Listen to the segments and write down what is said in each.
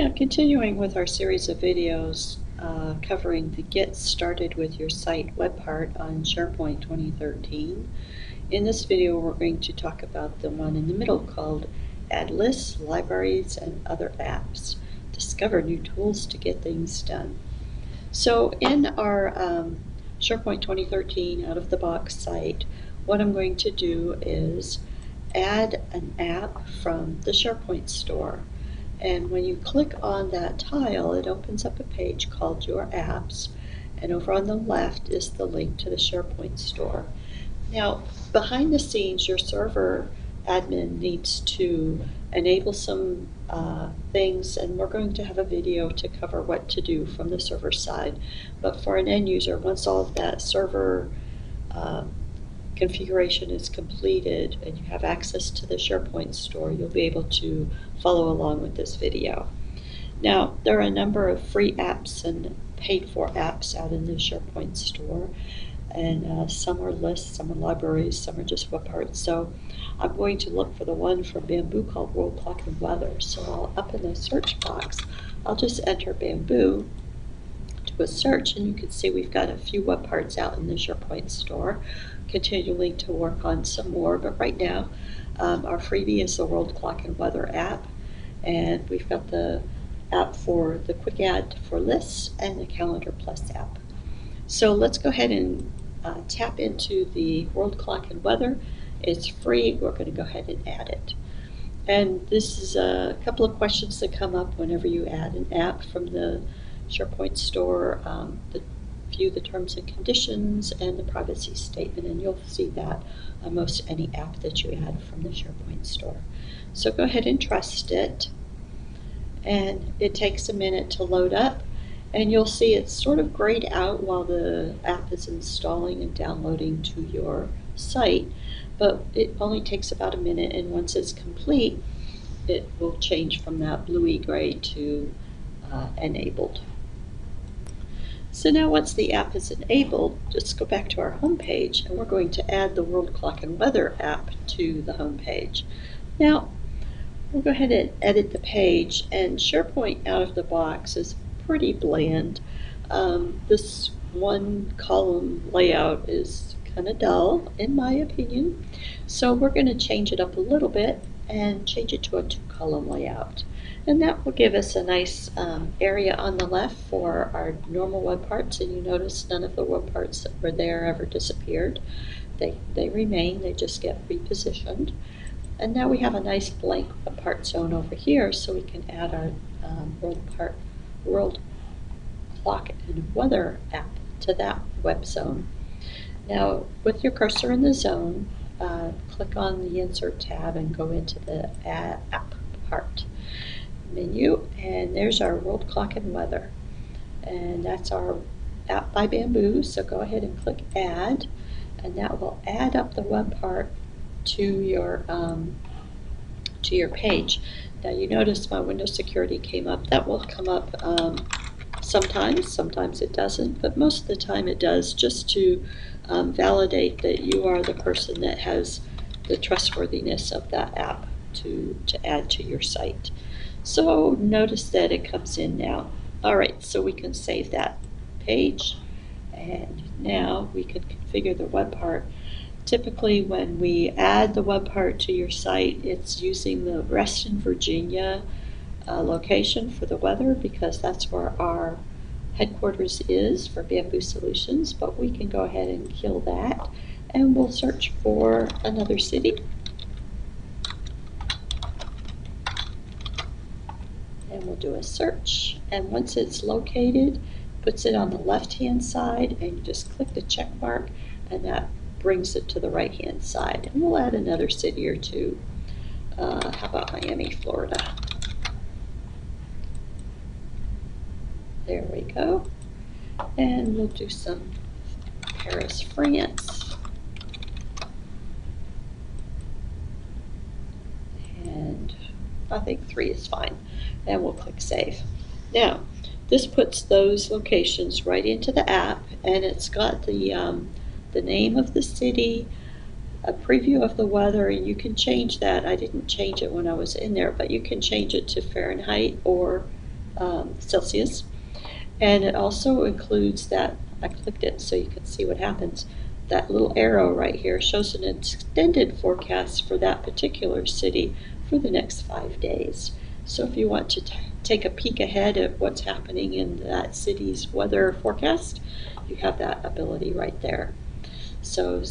Yeah, continuing with our series of videos uh, covering the Get Started with Your Site web part on SharePoint 2013. In this video, we're going to talk about the one in the middle called Add Lists, Libraries, and Other Apps. Discover new tools to get things done. So in our um, SharePoint 2013 out-of-the-box site, what I'm going to do is add an app from the SharePoint store. And when you click on that tile, it opens up a page called Your Apps. And over on the left is the link to the SharePoint store. Now, behind the scenes, your server admin needs to enable some uh, things, and we're going to have a video to cover what to do from the server side. But for an end user, once all of that server uh, configuration is completed and you have access to the SharePoint store, you'll be able to follow along with this video. Now, there are a number of free apps and paid for apps out in the SharePoint store. And uh, some are lists, some are libraries, some are just web parts. So I'm going to look for the one from Bamboo called World Clock and Weather. So I'll, up in the search box, I'll just enter Bamboo do a search and you can see we've got a few web parts out in the SharePoint store continuing to work on some more. But right now um, our freebie is the World Clock and Weather app and we've got the app for the quick add for lists and the calendar plus app. So let's go ahead and uh, tap into the World Clock and Weather. It's free. We're going to go ahead and add it. And this is a couple of questions that come up whenever you add an app from the SharePoint store, um, the, view the terms and conditions and the privacy statement, and you'll see that on most any app that you add from the SharePoint store. So go ahead and trust it, and it takes a minute to load up, and you'll see it's sort of grayed out while the app is installing and downloading to your site, but it only takes about a minute, and once it's complete, it will change from that bluey gray to uh, enabled. So now once the app is enabled, just go back to our home page and we're going to add the World Clock and Weather app to the home page. Now, we'll go ahead and edit the page and SharePoint out of the box is pretty bland. Um, this one column layout is kind of dull in my opinion. So we're going to change it up a little bit and change it to a two column layout. And that will give us a nice um, area on the left for our normal web parts. And you notice none of the web parts that were there ever disappeared. They, they remain, they just get repositioned. And now we have a nice blank web part zone over here so we can add our um, world, part, world clock and weather app to that web zone. Now, with your cursor in the zone, uh, click on the Insert tab and go into the App part menu and there's our world clock and weather. And that's our app by bamboo so go ahead and click add and that will add up the web part to your um, to your page. Now you notice my Windows security came up. That will come up um, sometimes sometimes it doesn't but most of the time it does just to um, validate that you are the person that has the trustworthiness of that app to, to add to your site. So notice that it comes in now. All right, so we can save that page. And now we can configure the web part. Typically when we add the web part to your site, it's using the Reston, Virginia uh, location for the weather because that's where our headquarters is for Bamboo Solutions, but we can go ahead and kill that and we'll search for another city. and we'll do a search. And once it's located, puts it on the left-hand side, and you just click the check mark, and that brings it to the right-hand side. And we'll add another city or two. Uh, how about Miami, Florida? There we go. And we'll do some Paris, France. And I think three is fine and we'll click Save. Now, this puts those locations right into the app, and it's got the, um, the name of the city, a preview of the weather, and you can change that. I didn't change it when I was in there, but you can change it to Fahrenheit or um, Celsius. And it also includes that, I clicked it so you can see what happens. That little arrow right here shows an extended forecast for that particular city for the next five days. So if you want to t- take a peek ahead at what's happening in that city's weather forecast, you have that ability right there. So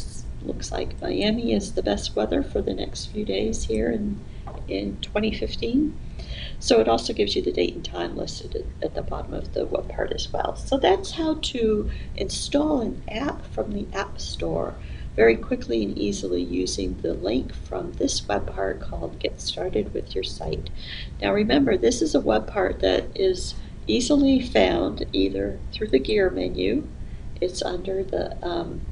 looks like Miami is the best weather for the next few days here in, in 2015. So it also gives you the date and time listed at, at the bottom of the web part as well. So that's how to install an app from the App Store very quickly and easily using the link from this web part called Get Started with Your Site. Now remember, this is a web part that is easily found either through the gear menu, it's under the um,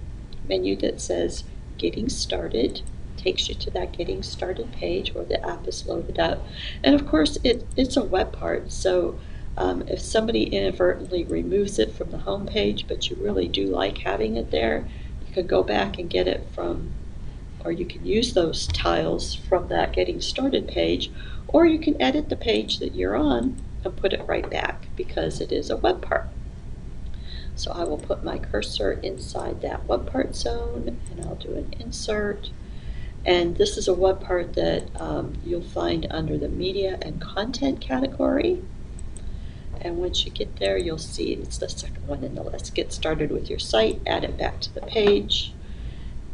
menu that says Getting Started, takes you to that Getting Started page where the app is loaded up. And of course, it, it's a web part, so um, if somebody inadvertently removes it from the home page, but you really do like having it there, you can go back and get it from, or you can use those tiles from that Getting Started page, or you can edit the page that you're on and put it right back because it is a web part. So I will put my cursor inside that web part zone and I'll do an insert. And this is a web part that um, you'll find under the media and content category. And once you get there, you'll see it's the second one in the list. Get started with your site, add it back to the page,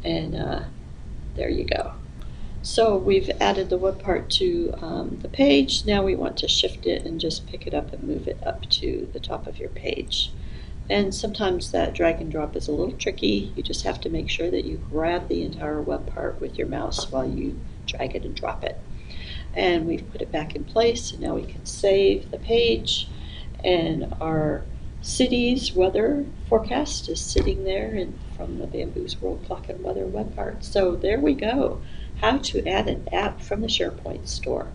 and uh, there you go. So we've added the web part to um, the page. Now we want to shift it and just pick it up and move it up to the top of your page. And sometimes that drag and drop is a little tricky. You just have to make sure that you grab the entire web part with your mouse while you drag it and drop it. And we've put it back in place. And now we can save the page. And our city's weather forecast is sitting there and from the Bamboo's World Clock and Weather web part. So there we go. How to add an app from the SharePoint store.